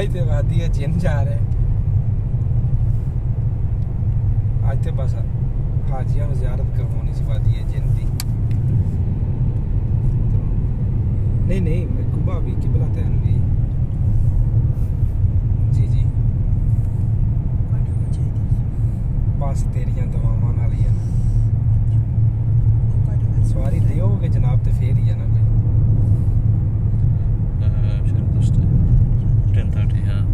भाई त्रिवादी है जिम जा रहे आज तो बस हाजिया में ज्यारत करवानी सी वादी है जिम की नहीं नहीं मेरे को भाभी की बुलाते हैं। जी जी। बस तेरिया दवा सवारी दोगे जनाब तो फिर ही है ना कोई। 10.30, yeah.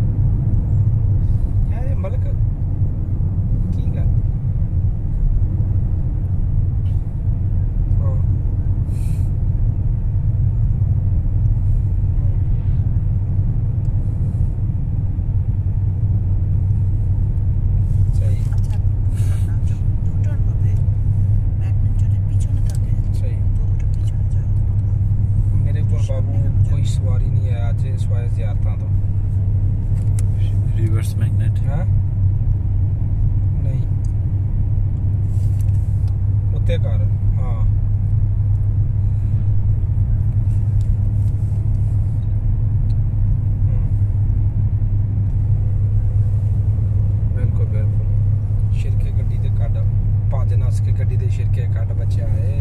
ಹಾಸಿಗೆ ಕಟ್ಟಿದೆ ಶಿರ್ಕೆ ಕಾಟ ಬಚ್ಚೆ ಆಯೇ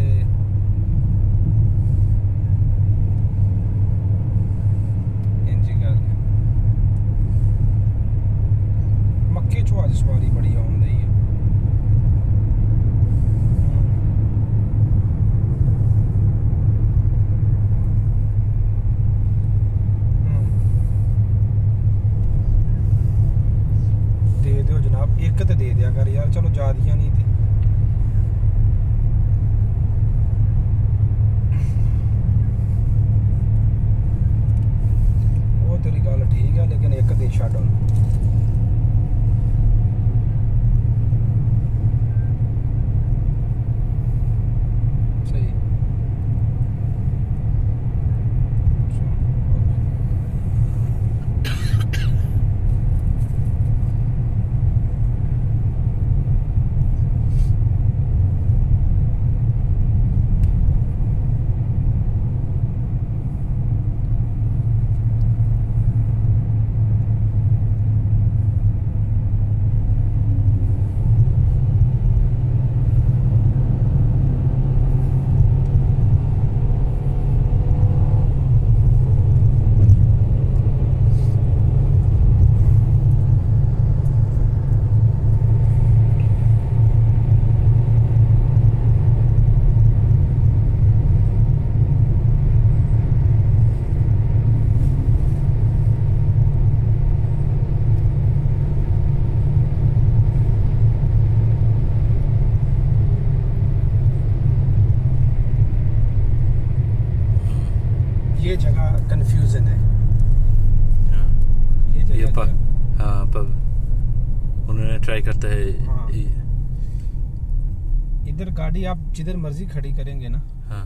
गाड़ी आप जिधर मर्ज़ी खड़ी करेंगे ना हाँ।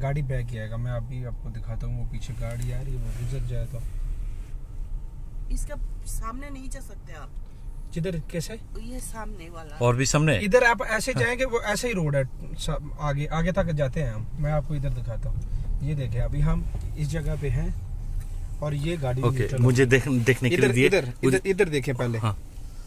गाड़ी बैक आएगा। मैं अभी आपको दिखाता हूँ वो पीछे गाड़ी आ रही है वो गुजर जाए तो। इसका सामने नहीं जा सकते आप। जिधर कैसे? ये सामने वाला। और भी सामने? इधर आप ऐसे जाएँगे वो ऐसे ही रोड है आगे आगे तक जाते हैं हम। मैं आपको इधर दिखाता हूँ। ये देखे अभी हम इस जगह पे हैं और ये गाड़ी ओके मुझे देख, देखने के इधर लिए इधर इधर इधर देखें पहले। हाँ।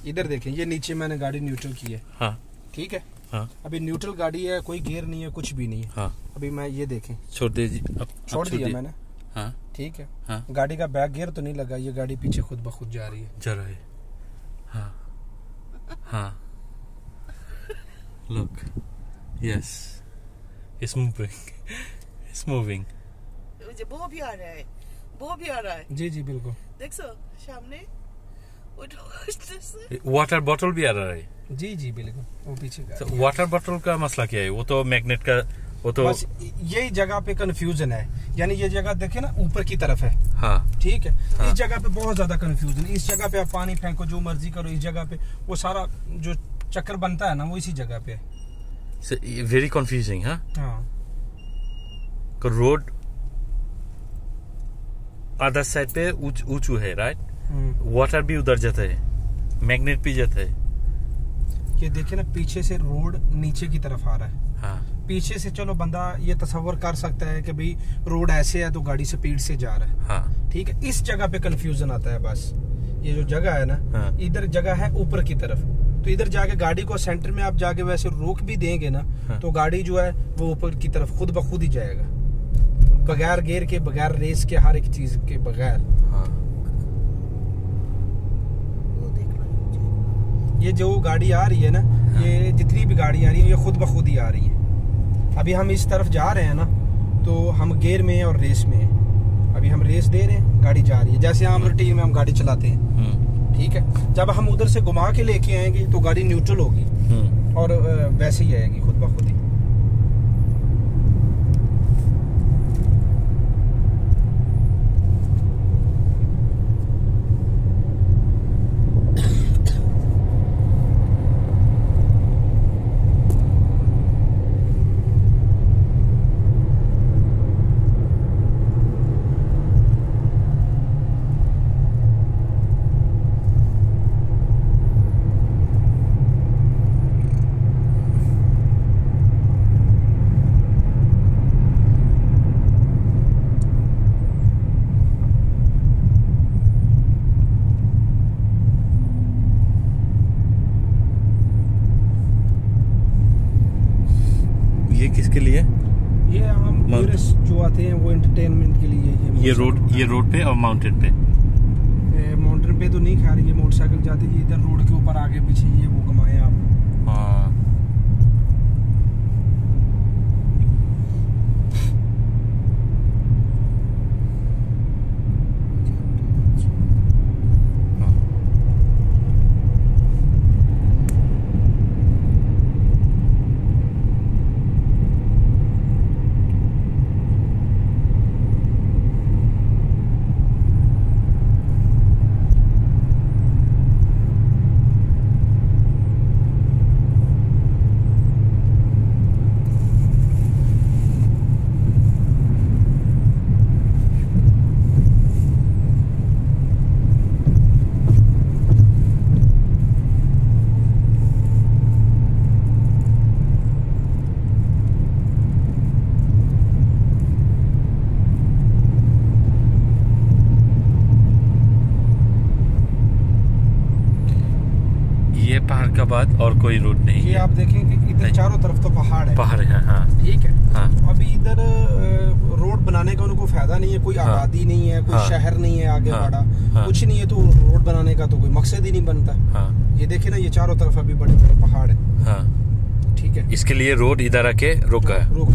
इधर देखें ये नीचे मैंने गाड़ी न्यूट्रल की है। हाँ। ठीक है? हाँ। अभी न्यूट्रल गाड़ी है कोई गियर नहीं है कुछ भी नहीं है। हाँ। अभी मैं ये देखें। छोड़ दीजिए अब अब छोड़ दिया मैंने। हाँ। ठीक है। हाँ। गाड़ी का बैक गियर तो नहीं लगा ये गाड़ी पीछे खुद ब खुद जा रही है। जा रहा है। हाँ। हाँ। Look. Yes. It's moving. It's moving. वो भी आ रहा है। वो भी आ रहा है। जी जी बिल्कुल। देख सो सामने। वाटर बॉटल भी आ रहा है। जी जी बिल्कुल। वो पीछे तो वाटर बॉटल का मसला क्या है? वो तो मैग्नेट का वो तो बस यही जगह पे कंफ्यूजन है। यानी ये जगह देखे ना ऊपर की तरफ़ है। हाँ। ठीक है? हाँ। इस जगह पे बहुत ज़्यादा कंफ्यूजन इस जगह पे आप पानी फेंको जो मर्ज़ी करो इस जगह पे। वो सारा जो चक्कर बनता है ना वो इसी जगह पे है। वेरी कंफ्यूजिंग हाँ? हाँ। रोड आधा साइड पे ऊंच- है राइट। वाटर भी उधर जाता है। मैग्नेट भी जाता है। ये देखिए ना पीछे से रोड नीचे की तरफ़ आ रहा है। हाँ। पीछे से चलो बंदा ये तस्वर कर सकता है कि भाई रोड ऐसे है तो गाड़ी स्पीड से जा रहा है। हाँ। ठीक है इस जगह पे कंफ्यूजन आता है बस। ये जो जगह है ना हाँ। इधर जगह है ऊपर की तरफ़। तो इधर जाके गाड़ी को सेंटर में आप जाके वैसे रोक भी देंगे ना हाँ। तो गाड़ी जो है वो ऊपर की तरफ़ खुद ब खुद ही जाएगा। बगैर गेयर के बगैर रेस के हर एक चीज़ के बगैर। हाँ वो देख लो ये जो गाड़ी आ रही है ना ये जितनी भी गाड़ी आ रही है ये खुद ब खुद ही आ रही है। अभी हम इस तरफ़ जा रहे हैं ना तो हम गेयर में हैं और रेस में हैं। अभी हम रेस दे रहे हैं गाड़ी जा रही है। जैसे आम रोटी में हम गाड़ी चलाते हैं। हम्म, ठीक है? जब हम उधर से घुमा के लेके आएँगे तो गाड़ी न्यूट्रल होगी। और वैसे ही आएगी खुद ब खुद ही। ये किसके लिए? ये हम जो आते हैं वो एंटरटेनमेंट के लिए ये ये रोड ये रोड पे और माउंटेन पे? माउंटेन पे तो नहीं खा रही ये मोटरसाइकिल जाती है इधर रोड के ऊपर आगे पीछे ये वो कमाए आप। हाँ हाँ। ये पहाड़ का बाद और कोई रूट नहीं ये है। आप देखें कि इधर चारों तरफ़ तो पहाड़ है। पहाड़ है हाँ। ठीक है। हाँ। अभी इधर रोड बनाने का उनको फ़ायदा नहीं है कोई हाँ। आबादी नहीं है कोई हाँ। शहर नहीं है आगे हाँ। बढ़ा हाँ। कुछ नहीं है तो रोड बनाने का तो कोई मकसद ही नहीं बनता। हाँ। ये देखे ना ये चारों तरफ़ अभी बड़े बड़े पहाड़ है। हाँ। ठीक है। इसके लिए रोड इधर आके रोका है। रुक।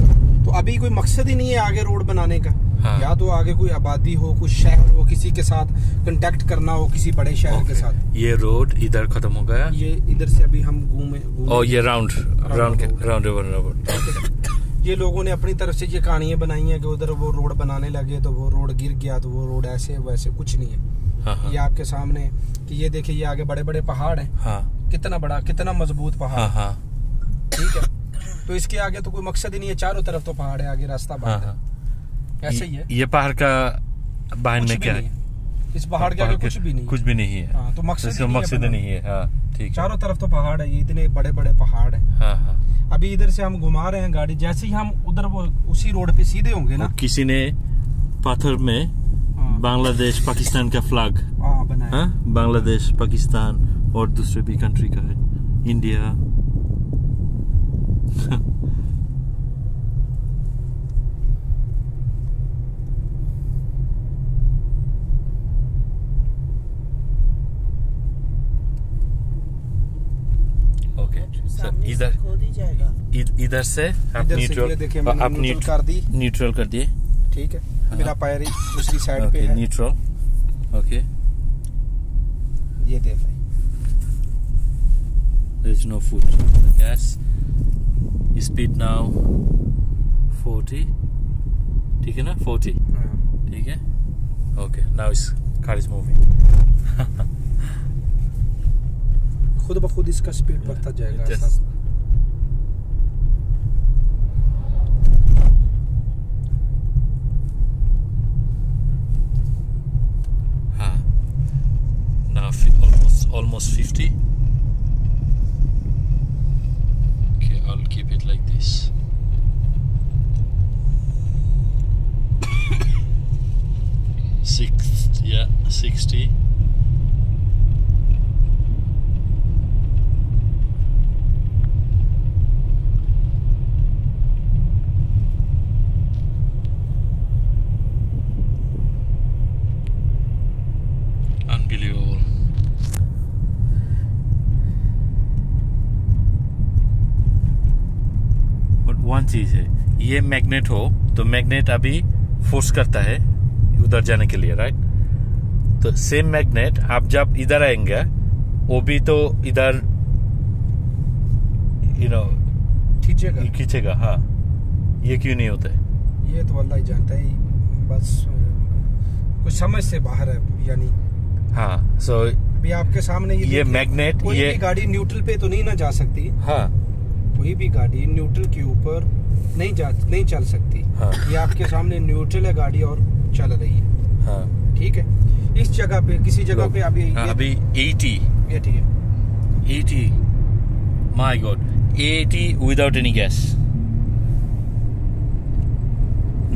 तो अभी कोई मकसद ही नहीं है आगे रोड बनाने का। हाँ। या तो आगे कोई आबादी हो कुछ शहर हो किसी के साथ कांटेक्ट करना हो किसी बड़े शहर के साथ। ये रोड इधर खत्म हो गया? ये इधर से अभी हम घूमे और ये राउंड। राउंड राउंड ये लोगों ने अपनी तरफ़ से ये कहानियाँ बनाई हैं कि उधर वो रोड बनाने लगे तो वो रोड गिर गया तो वो रोड ऐसे वैसे कुछ नहीं है। हाँ हाँ। ये आपके सामने कि ये देखिए ये आगे बड़े बड़े पहाड़ हैं। हाँ। कितना बड़ा कितना मज़बूत पहाड़। हाँ हाँ। ठीक है? तो इसके आगे तो कोई मकसद ही नहीं है चारों तरफ़ तो पहाड़ है आगे रास्ता हाँ बंद हाँ है। ऐसे ही है। ये पहाड़ का बाहर कुछ में भी क्या नहीं है। इस पहाड़ के आगे कुछ भी नहीं कुछ भी नहीं है। हाँ, तो मकसद ही नहीं है मकसद नहीं है। हाँ ठीक चारों तरफ़ तो पहाड़ है ये इतने बड़े बड़े पहाड़ है। हाँ हाँ। अभी इधर से हम घुमा रहे हैं गाड़ी जैसे ही हम उधर वो उसी रोड पे सीधे होंगे ना। किसी ने पत्थर में बांग्लादेश पाकिस्तान का फ्लैग हाँ बनाया। हाँ? बांग्लादेश पाकिस्तान और दूसरे भी कंट्री का है। इंडिया इधर ही इधर से आप इधर न्यूट्रल आप न्यूट्रल कर दी। न्यूट्रल कर दिए। ठीक है। मेरा पैर ही दूसरी साइड पे है। न्यूट्रल ओके ये देख। भाई there is no food. gas speed now 40 ठीक है ना 40 हाँ, ठीक है okay now is car is moving खुद ब खुद इसका स्पीड बढ़ता जाएगा Just- ऐसा हाँ now fi- almost almost 50 Six, yeah, 60. But one चीज़ है ये मैग्नेट हो तो मैग्नेट अभी फोर्स करता है उधर जाने के लिए राइट तो सेम मैग्नेट आप जब इधर आएँगे वो भी तो इधर यू नो खींचेगा। खींचेगा हाँ। ये क्यों नहीं होता? है ये तो अल्लाह ही जानता है बस कुछ समझ से बाहर है यानी। हाँ सो so, अभी आपके सामने ये ये मैग्नेट, कोई ये- भी गाड़ी न्यूट्रल पे तो नहीं ना जा सकती। हाँ। कोई भी गाड़ी न्यूट्रल के ऊपर नहीं जा नहीं चल सकती। हाँ। ये आपके सामने न्यूट्रल है गाड़ी और चल रही है। हाँ। है? इस जगह पे किसी जगह पे अभी अभी eighty eighty eighty my god eighty without any gas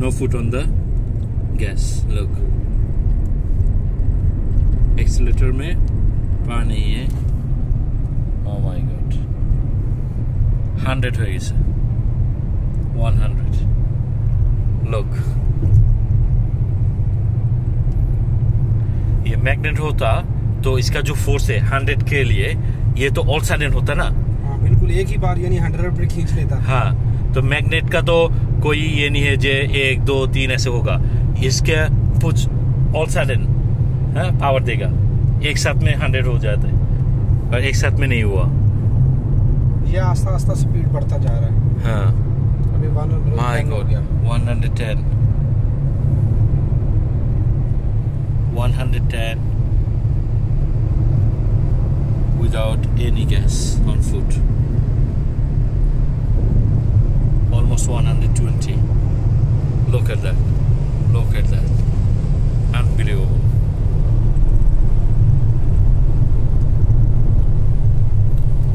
no foot on the gas look accelerator में पानी है। ओ माय गॉड हंड्रेड हो गई सर वन हंड्रेड मैग्नेट होता तो इसका जो फोर्स है 100 के लिए ये तो ऑल सडन होता ना। हाँ बिल्कुल एक ही बार यानी हंड्रेड पे खींच लेता। हाँ तो मैग्नेट का तो कोई ये नहीं है जे एक दो तीन ऐसे होगा। इसके कुछ ऑल सडन पावर देगा। एक साथ में हंड्रेड हो जाता है और एक साथ में नहीं हुआ। ये आस्ता आस्ता स्पीड बढ़ता जा रहा है। हाँ। अभी वन माय हो गॉड गया। 110 110 without any gas on foot. Almost 120 look at that. Look at that. Unbelievable.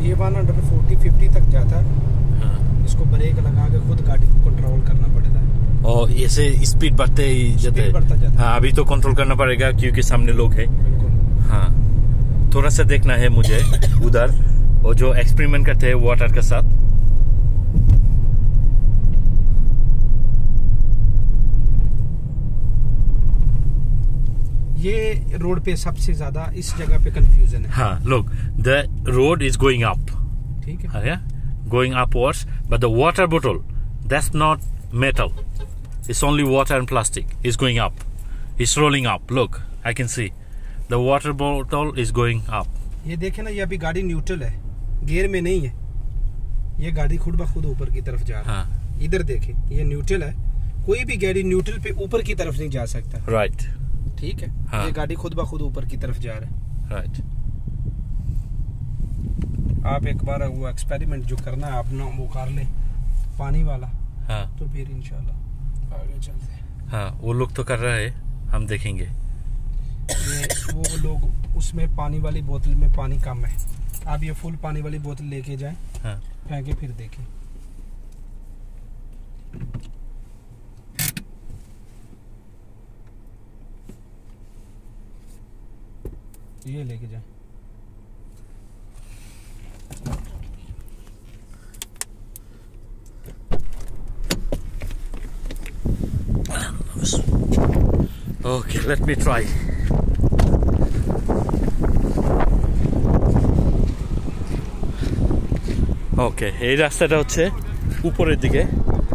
ये वन हंड्रेड फोर्टी फिफ्टी तक जाता है। हाँ। इसको ब्रेक लगा के खुद गाड़ी को कंट्रोल करना पड़ता है। और ऐसे स्पीड बढ़ते ही जाता है। हाँ। अभी तो कंट्रोल करना पड़ेगा क्योंकि सामने लोग हैं। हाँ। थोड़ा सा देखना है मुझे उधर और जो एक्सपेरिमेंट करते हैं वाटर के साथ। ये रोड पे सबसे ज़्यादा इस जगह पे कंफ्यूजन है। हाँ लोग the road is going up ठीक है। Going up worse but the water bottle that's not metal it's only water and plastic is going up it's rolling up look I can see the water bottle is going up. ये देखे ना ये अभी गाड़ी neutral है। Gear में नहीं है। ये गाड़ी खुद ब खुद ऊपर की तरफ़ जा रहा हाँ। है। इधर देखे ये न्यूट्रल है। कोई भी गाड़ी न्यूट्रल पे ऊपर की तरफ़ नहीं जा सकता। Right. ठीक है? हाँ। ये गाड़ी खुद ब खुद ऊपर की तरफ़ जा रहा है। Right. आप एक बार वो एक्सपेरिमेंट जो करना है अपना वो कर ले। पानी वाला। हाँ। तो फिर इंशाल्लाह आगे चलते हैं। हाँ वो लोग तो कर रहे हैं हम देखेंगे। वो लोग उसमें पानी वाली बोतल में पानी कम है। आप ये फुल पानी वाली बोतल लेके जाएँ हाँ। फेंके फिर देखें। ये लेके जाएँ। Okay, let me try. ওকে এই রাস্তাটা হচ্ছে উপরের দিকে।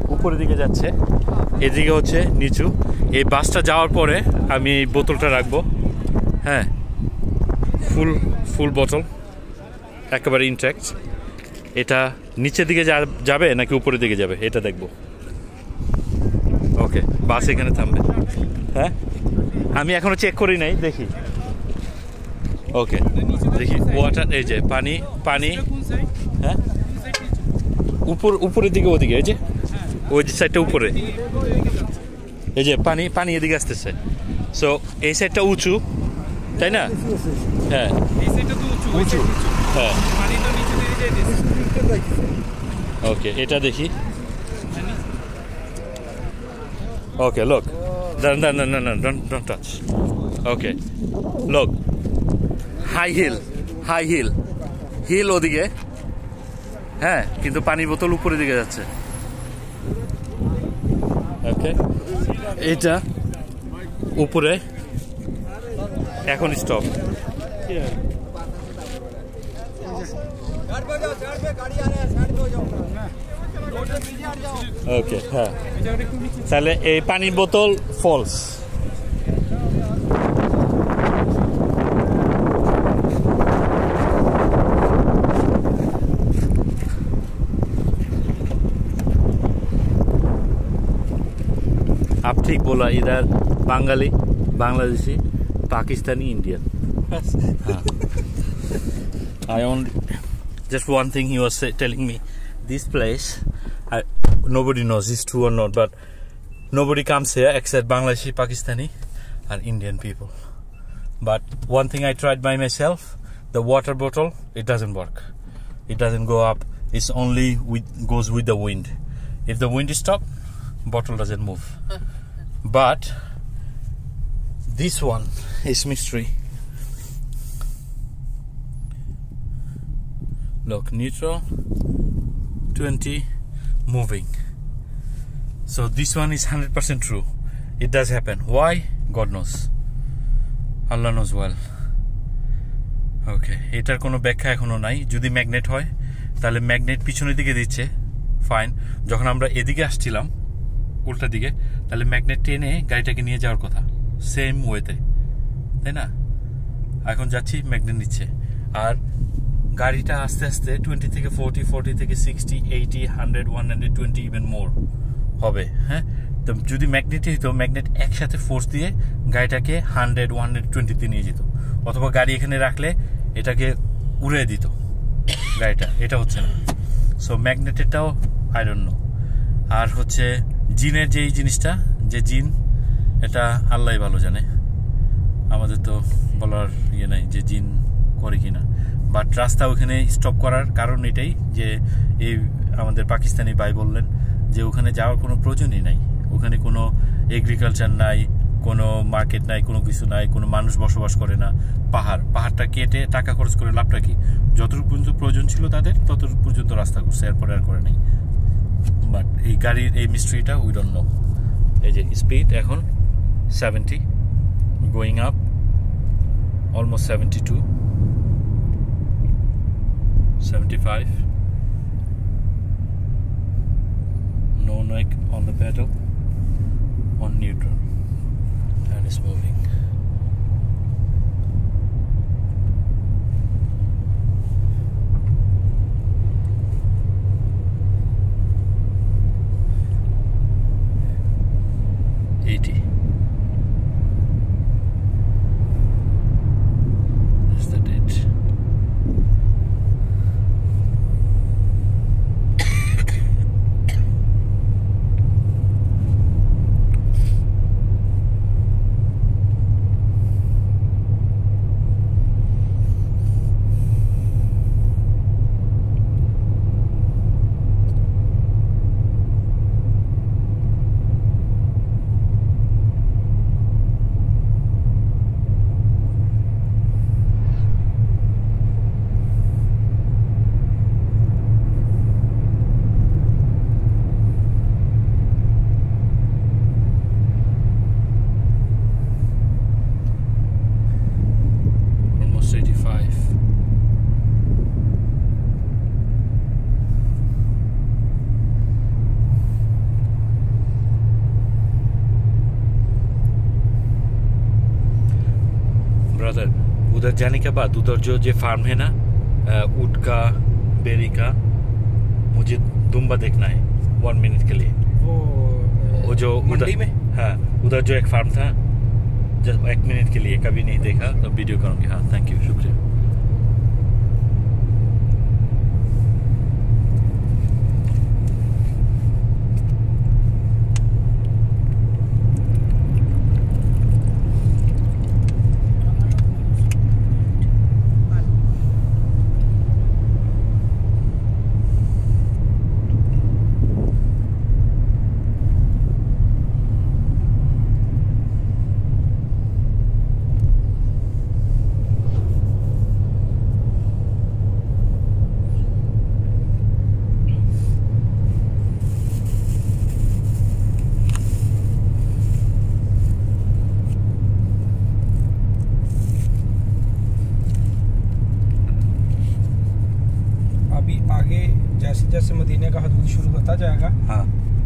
উপরের দিকে যাচ্ছে। এদিকে হচ্ছে নিচু। এই বাসটা যাওয়ার পরে আমি এই বোতলটা রাখব। হ্যাঁ ফুল ফুল বোতল। একেবারে ইনট্যাক্ট এটা নিচের দিকে যা- যাবে নাকি উপরের দিকে যাবে? এটা দেখব। ওকে বাস এখানে থামবে। হ্যাঁ আমি এখনও চেক করি নাই দেখি। ওকে দেখি। ওয়াটার এই যে পানি পানি। হ্যাঁ? উপর উপরের দিকে ওদিকে এই যে? ওই যে সাইডটা উপরে। এই যে পানি পানি এদিকে আসতেছে। সো এই সাইডটা উঁচু তাই না? হ্যাঁ। উঁচু হ্যাঁ। ওকে এটা দেখি. No, no, no, no, no, don't, don't touch. Okay. Look. High hill. High hill ওদিকে। হ্যাঁ কিন্তু পানি বোতল উপরের দিকে যাচ্ছে। ওকে। এটা উপরে। এখন স্টপ ওকে হ্যাঁ। তাহলে এই পানির বোতল ফলস ঠিক বলা either Indian. I only just one thing he was telling me. This place, nobody knows this true or not, but nobody comes here except Bangladeshi, Pakistani, and Indian people. But one thing I tried by myself, the water bottle, it doesn't work. It doesn't go up. It's only with, goes with the wind. If the wind is stopped, bottle doesn't move. but this one is mystery look neutral 20 moving so this one is 100% true it does happen why god knows allah knows well okay এটার কোনো ব্যাখ্যা এখনও নাই যদি magnet হয় তাহলে magnet পিছনের দিকে দিচ্ছে ফাইন যখন আমরা এদিকে আসছিলাম উল্টা দিকে, তাহলে ম্যাগনেট টেনে গাড়িটাকে নিয়ে যাওয়ার কথা। সেম ওয়েতে তাই না? এখন যাচ্ছি ম্যাগনেট নিচ্ছে। আর গাড়িটা আস্তে আস্তে টোয়েন্টি থেকে ফোরটি ফোরটি থেকে sixty eighty hundred one hundred twenty even more হবে হ্যাঁ? তো যদি ম্যাগনেটই হতো ম্যাগনেট একসাথে ফোর্স দিয়ে গাড়িটাকে হান্ড্রেড ওয়ান হান্ড্রেড টোয়েন্টিতে নিয়ে যেত। অথবা গাড়ি এখানে রাখলে এটাকে উড়ে দিত গাড়িটা। এটা হচ্ছে না। সো ম্যাগনেটেরটাও ডোন্ট আর হচ্ছে জিনের যেই জিনিসটা, যে জিন, এটা আল্লাহ ভালো জানে। আমাদের তো বলার ইয়ে নাই যে জিন করে কিনা। বাট রাস্তা ওখানে স্টপ করার কারণ এটাই যে এই আমাদের পাকিস্তানি ভাই বললেন যে ওখানে যাওয়ার কোনো প্রয়োজনই নাই। ওখানে কোনো এগ্রিকালচার নাই, কোনো মার্কেট নাই, কোনো কিছু নাই, কোনো মানুষ বসবাস করে না। পাহাড়, পাহাড়টা কেটে টাকা খরচ করে লাভটা কি? যতটুকু পর্যন্ত প্রয়োজন ছিল তাদের, ততটুকু পর্যন্ত রাস্তা করছে, এরপরে আর করে নেই। বাট এই গাড়ির এই মিস্ট্রিটা উই ডোন্ট নো এই যে স্পিড এখন seventy going up almost seventy two 75 no neck on the pedal on neutral and it's moving उधर जाने के बाद उधर जो जो फार्म है ना ऊट का बेरी का मुझे दुम्बा देखना है वन मिनट के लिए। वो वो जो मंडी उधर में? हाँ उधर जो एक फार्म था जस्ट एक मिनट के लिए कभी नहीं देखा तो वीडियो करूँगी। हाँ थैंक यू शुक्रिया।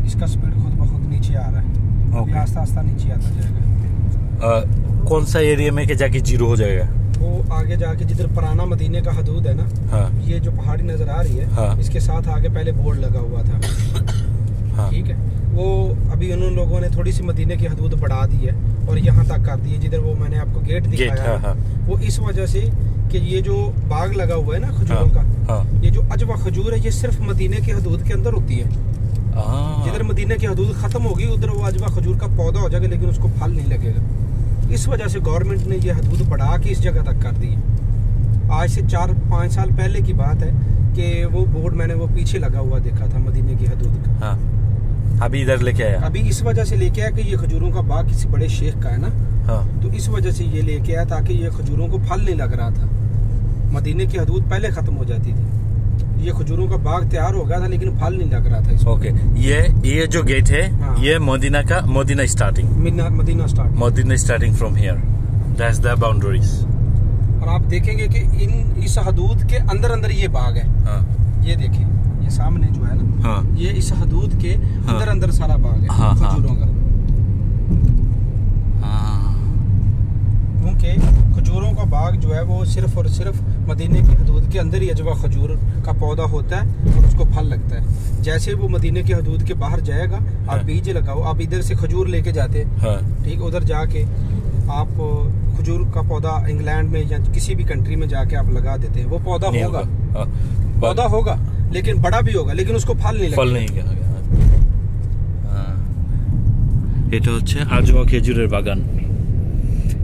इसका स्पीड खुद ब खुद नीचे आ रहा है। ओके आस्ता आस्ता नीचे आता जाएगा। अ, कौन सा एरिया में के जाके ज़ीरो हो जाएगा? वो आगे जाके जिधर पुराना मदीने का हदूद है ना हाँ। ये जो पहाड़ी नज़र आ रही है हाँ। इसके साथ आगे पहले बोर्ड लगा हुआ था। हाँ। ठीक है? वो अभी उन लोगों ने थोड़ी सी मदीने की हदूद बढ़ा दी है और यहाँ तक कर दी है जिधर वो मैंने आपको गेट दिखाया गेट हाँ हाँ। वो इस वजह से कि ये जो बाग लगा हुआ है ना खजूरों हाँ का हाँ। ये जो अजवा खजूर है ये सिर्फ़ मदीने की हदूद के अंदर होती हाँ। जिधर मदीने की हदूद खत्म होगी उधर वो अजवा खजूर का पौधा हो जाएगा लेकिन उसको फल नहीं लगेगा। इस वजह से गवर्नमेंट ने ये हदूद बढ़ा के इस जगह तक कर दी है। आज से चार पाँच साल पहले की बात है कि वो बोर्ड मैंने वो पीछे लगा हुआ देखा था मदीने की हदूद का। हाँ। अभी इधर लेके आया। अभी इस वजह से लेके आया कि ये खजूरों का बाग किसी बड़े शेख का है ना? हाँ। तो इस वजह से ये लेके आया ताकि ये खजूरों को फल नहीं लग रहा था। मदीने की हदूद पहले खत्म हो जाती थी। ये खजूरों का बाग तैयार हो गया था लेकिन फल नहीं लग रहा था ओके ये ये जो गेट है हाँ। ये मोदिना का Medina starting Medina Medina start Medina starting from here that's the boundaries और आप देखेंगे कि इन इस हदूद के अंदर अंदर ये बाग है। हाँ। ये देखें ये सामने जो है ना हाँ। ये इस हदूद के हाँ। अंदर अंदर सारा बाग है हाँ, हाँ। खजूरों का। हाँ। क्योंकि खजूरों का बाग जो है वो सिर्फ़ और सिर्फ़ मदीने की हदूद के अंदर ही अजवा खजूर का पौधा होता है और उसको फल लगता है जैसे वो मदीने की हदूद के बाहर जाएगा हाँ। आप बीज लगाओ आप इधर से खजूर लेके जाते हैं हाँ ठीक उधर जाके आप खजूर का पौधा इंग्लैंड में या किसी भी कंट्री में जाके आप लगा देते हैं वो पौधा नहीं होगा हाँ, पौधा होगा लेकिन बड़ा भी होगा लेकिन उसको फल नहीं ফল लगेगा নেই কেন হ্যাঁ। এটা হচ্ছে আজওয়া খেজুরের বাগান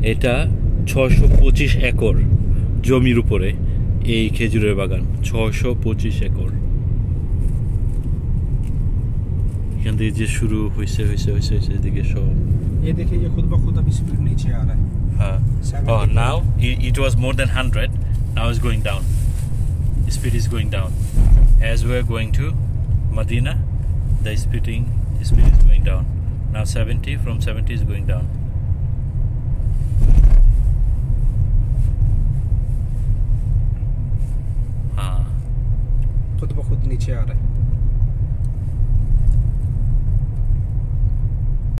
এটা ছশো পঁচিশ একর জমির উপরে এই খেজুরের বাগান ছশো পঁচিশ একর এখান থেকে যে শুরু হয়েছে হয়েছে হয়েছে হয়েছে এদিকে সব ये देखिए ये खुद ब खुद अभी स्पीड नीचे आ रहा है হ্যাঁ Seventy. Oh, now it, it was more than 100. Now it's going down. Speed is going down. As we're going to Medina, the speeding the speed is going down. Now 70 from 70 is going down. नीचे आ रहा है।